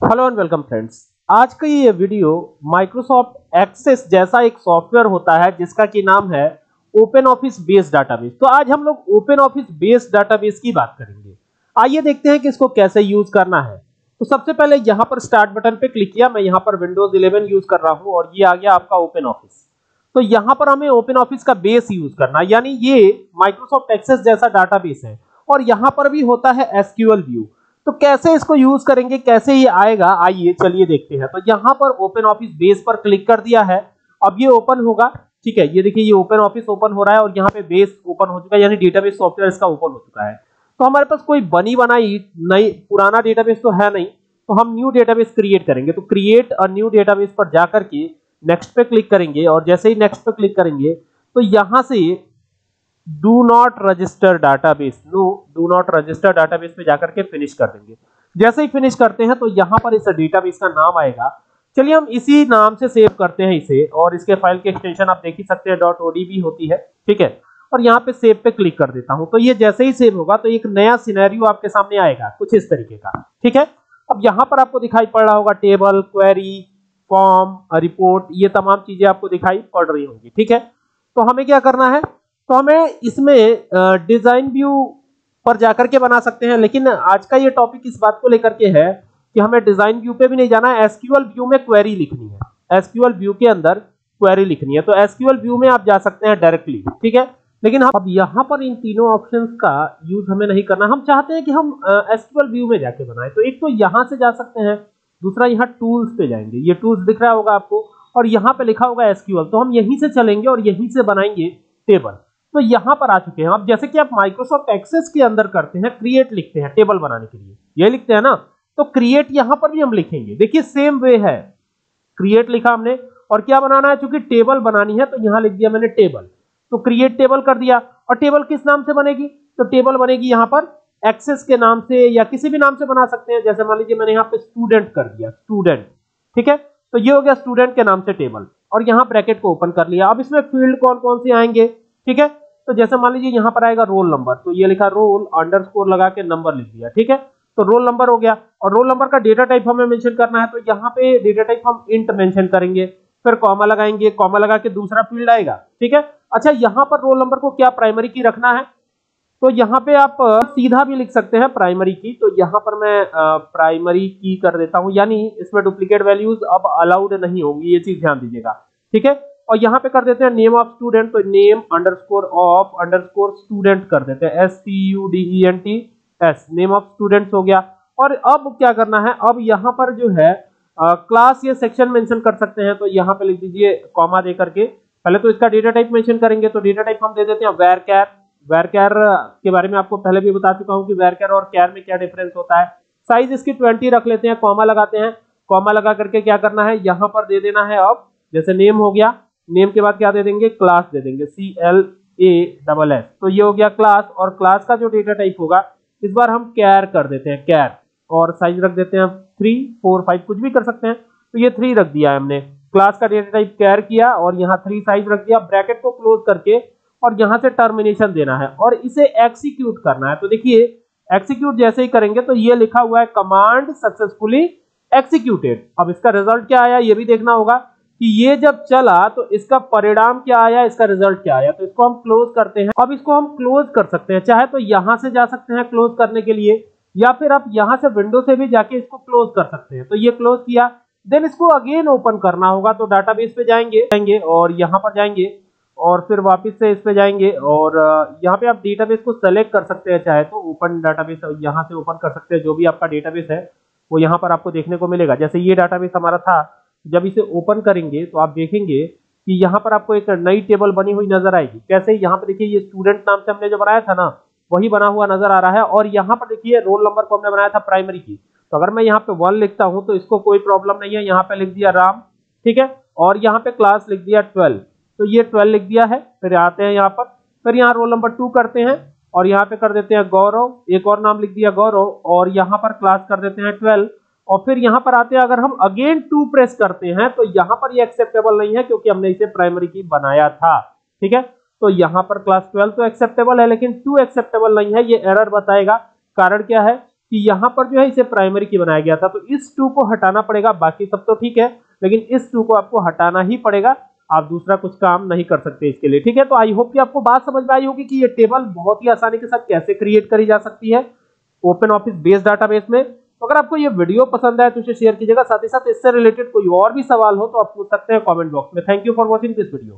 Hello and welcome friends आज का ये वीडियो माइक्रोसॉफ्ट एक्सेस जैसा एक सॉफ्टवेयर होता है, जिसका की नाम है ओपन ऑफ़िस बेस्ड डाटाबेस तो आज हम लोग ओपन ऑफ़िस बेस्ड डाटाबेस की बात करेंगे। आइए देखते हैं कि इसको कैसे यूज़ करना है। तो सबसे पहले यहाँ पर स्टार्ट बटन पे क्लिक किया। मैं यहाँ पर विंडोज़ 11 यूज़ कर रहा हूँ और ये आ गया आपका ओपन ऑफ़िस तो यहाँ पर हमें ओपन ऑफ़िस का बेस यूज़ करना यानी ये माइक्रोसॉफ्ट एक्सेस जैसा डाटाबेस है। और यहाँ पर भी होता है एसक्यूएल व्यू तो कैसे इसको यूज़ करेंगे, कैसे ये आएगा? आइए, चलिए देखते हैं। तो यहाँ पर ओपन ऑफ़िस बेस पर क्लिक कर दिया है। अब ये ओपन होगा, ठीक है? ये देखिए, ये ओपन ऑफ़िस ओपन हो रहा है और यहाँ पे बेस ओपन हो चुका है, यानी डेटाबेस सॉफ्टवेयर इसका ओपन हो चुका है। तो हमारे पास कोई बनी बनाई नई पुराना डेटाबेस तो है नहीं। तो हम न्यू डेटाबेस क्रिएट करेंगे। तो क्रिएट अ न्यू डेटाबेस पर जाकर के नेक्स्ट पे क्लिक करेंगे और जैसे ही नेक्स्ट पे क्लिक करेंगे तो यहाँ से do not register database no do not register database पे जाकर के फिनिश कर देंगे। जैसे ही फिनिश करते हैं तो यहाँ पर इस डेटाबेस का नाम आएगा। चलिए हम इसी नाम से सेव करते हैं इसे, और इसके फ़ाइल की एक्सटेंशन आप देख ही सकते हैं डॉट ओडीबी होती है, ठीक है? और यहाँ पे सेव पे क्लिक कर देता हूँ। तो ये जैसे ही सेव होगा तो एक नया सिनेरियो आपके सामने आएगा, कुछ इस तरीके का, ठीक है? अब यहाँ पर आपको दिखाई पड़ रहा होगा टेबल क्वेरी फॉर्म रिपोर्ट ये तमाम चीज़ें आपको दिखाई पड़ रही होंगी, ठीक है? तो हमें क्या करना है? तो हमें इसमें डिज़ाइन व्यू पर जाकर के बना सकते हैं, लेकिन आज का ये टॉपिक इस बात को लेकर के है कि हमें डिज़ाइन व्यू पे भी नहीं जाना है एसक्यूएल व्यू में क्वेरी लिखनी है। एसक्यूएल व्यू के अंदर क्वेरी लिखनी है। तो एसक्यूएल व्यू में आप जा सकते हैं डायरेक्टली ठीक है? लेकिन अब यहाँ पर इन तीनों ऑप्शन का यूज़ हमें नहीं करना। हम चाहते हैं कि हम एसक्यूएल व्यू में जाके बनाए। तो एक तो यहाँ से जा सकते हैं, दूसरा यहाँ टूल्स पे जाएँगे। ये टूल्स दिख रहा होगा आपको, और यहाँ पे लिखा होगा एसक्यूएल तो हम यहीं से चलेंगे और यहीं से बनाएँगे टेबल तो यहाँ पर आ चुके हैं। अब जैसे कि आप माइक्रोसॉफ्ट एक्सेस के अंदर करते हैं क्रिएट लिखते हैं टेबल बनाने के लिए। ये लिखते हैं ना? तो क्रिएट यहाँ पर भी हम लिखेंगे। देखिए सेम वे है। क्रिएट लिखा हमने। और क्या बनाना है? चूँकि टेबल बनानी है तो यहाँ लिख दिया मैंने टेबल तो क्रिएट टेबल कर दिया। और टेबल किस नाम से बनेगी? तो टेबल बनेगी यहाँ पर एक्सेस के नाम से या किसी भी नाम से बना सकते हैं। जैसे मान लीजिए, मैंने यहाँ पे स्टूडेंट कर दिया। स्टूडेंट ठीक है? तो ये हो गया स्टूडेंट के नाम से टेबल और यहाँ ब्रैकेट को ओपन कर लिया। अब इसमें फ़ील्ड कौन कौन से आएँगे? ठीक है? तो जैसे मान लीजिए यहाँ पर आएगा रोल नंबर तो ये लिखा रोल अंडरस्कोर लगा के नंबर लिख दिया, ठीक है? तो रोल नंबर हो गया, और रोल नंबर का डेटा टाइप हमें मेंशन करना है तो यहाँ पे डेटा टाइप हम इंट मेंशन करेंगे, फिर कॉमा लगाएँगे कॉमा लगा के दूसरा फ़ील्ड आएगा, ठीक है? अच्छा यहाँ पर रोल नंबर को क्या प्राइमरी की रखना है? तो यहाँ पे आप सीधा भी लिख सकते हैं प्राइमरी की तो यहाँ पर मैं प्राइमरी की कर देता हूँ, यानी इसमें डुप्लीकेट वैल्यूज़ अब अलाउड नहीं होंगी, ये चीज़ ध्यान दीजिएगा, ठीक है? और यहाँ पे कर देते हैं नेम ऑफ़ स्टूडेंट तो name underscore of underscore student कर देते हैं। S T U D E N T S name of students हो गया। और अब क्या करना है? अब यहाँ पर जो है क्लास या सेक्शन मेंशन कर सकते हैं तो यहाँ पे लिख दीजिए कॉमा दे करके। पहले तो इसका डेटा टाइप मेंशन करेंगे तो डेटा टाइप हम दे देते हैं वेर कैर वेर कैर के बारे में आपको पहले भी बता चुका हूँ कि वेर कैर और कैर में क्या डिफरेंस होता है। साइज़ इसकी ट्वेंटी रख लेते हैं कॉमा लगाते हैं। कॉमा लगा करके क्या करना है? यहाँ पर दे देना है अब, जैसे नेम हो गया। नेम के बाद क्या दे देंगे? क्लास दे देंगे। C L A double S तो ये हो गया क्लास और क्लास का जो डेटा टाइप होगा, इस बार हम कैर कर देते हैं कैर और साइज़ रख देते हैं थ्री फोर फाइव कुछ भी कर सकते हैं। तो ये थ्री रख दिया है हमने। क्लास का डेटा टाइप कैर किया और यहाँ थ्री साइज़ रख दिया। ब्रैकेट को क्लोज करके और यहाँ से टर्मिनेशन देना है और इसे एक्सिक्यूट करना है। तो देखिए एक्सिक्यूट जैसे ही करेंगे तो ये लिखा हुआ है कमांड सक्सेसफुली एक्सिक्यूटेड अब इसका रिज़ल्ट क्या आया? ये भी देखना होगा। कि ये जब चला तो इसका परिणाम क्या आया, इसका रिज़ल्ट क्या आया? तो इसको हम क्लोज करते हैं। अब इसको हम क्लोज कर सकते हैं। चाहे तो यहाँ से जा सकते हैं क्लोज करने के लिए, या फिर आप यहाँ से विंडो से भी जाके इसको क्लोज कर सकते हैं। तो ये क्लोज किया। देन इसको अगेन ओपन करना होगा तो डाटाबेस पे जाएँगे जाएँगे और यहाँ पर जाएँगे और फिर वापस से इस पे जाएँगे और यहाँ पे आप डेटाबेस को सेलेक्ट कर सकते हैं। चाहे तो ओपन डाटाबेस यहाँ से ओपन कर सकते हैं। जो भी आपका डेटाबेस है, वो यहाँ पर आपको देखने को मिलेगा। जैसे ये डाटाबेस हमारा था जब इसे ओपन करेंगे तो आप देखेंगे कि यहाँ पर आपको एक नई टेबल बनी हुई नज़र आएगी। कैसे? यहाँ पर देखिए, ये स्टूडेंट नाम से हमने जो बनाया था ना, वही बना हुआ नज़र आ रहा है। और यहाँ पर देखिए रोल नंबर को हमने बनाया था प्राइमरी की। तो अगर मैं यहाँ पे वन लिखता हूँ तो इसको कोई प्रॉब्लम नहीं है। यहाँ पे लिख दिया राम, ठीक है? और यहाँ पे क्लास लिख दिया ट्वेल्व तो ये ट्वेल्व लिख दिया है। फिर आते हैं यहाँ पर। फिर यहाँ रोल नंबर टू करते हैं। और यहाँ पे कर देते हैं गौरव। एक और नाम लिख दिया गौरव। और यहाँ पर क्लास कर देते हैं ट्वेल्व और फिर यहाँ पर आते हैं, अगर हम अगेन टू प्रेस करते हैं तो यहाँ पर ये एक्सेप्टेबल नहीं है, क्योंकि हमने इसे प्राइमरी की बनाया था, ठीक है? तो यहाँ पर क्लास 12 तो एक्सेप्टेबल है, लेकिन टू एक्सेप्टेबल नहीं है, ये एरर बताएगा। कारण क्या है कि यहाँ पर जो है, इसे प्राइमरी की बनाया गया था तो इस टू को हटाना पड़ेगा, बाकी सब तो ठीक है, लेकिन इस टू को आपको हटाना ही पड़ेगा, आप दूसरा कुछ काम नहीं कर सकते इसके लिए, ठीक है? तो आई होप कि आपको बात समझ में आई होगी कि ये टेबल बहुत ही आसानी के साथ कैसे क्रिएट करी जा सकती है ओपन ऑफ़िस बेस्ड डाटाबेस में तो अगर आपको ये वीडियो पसंद आए तो इसे शेयर कीजिएगा। साथ ही साथ इससे रिलेटेड कोई और भी सवाल हो तो आप पूछ सकते हैं कॉमेंट बॉक्स में। Thank you for watching this video